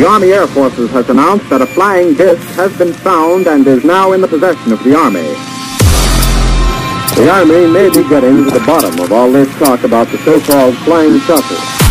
The Army Air Forces has announced that a flying disc has been found and is now in the possession of the Army. The Army may be getting to the bottom of all this talk about the so-called flying saucer.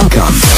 Welcome.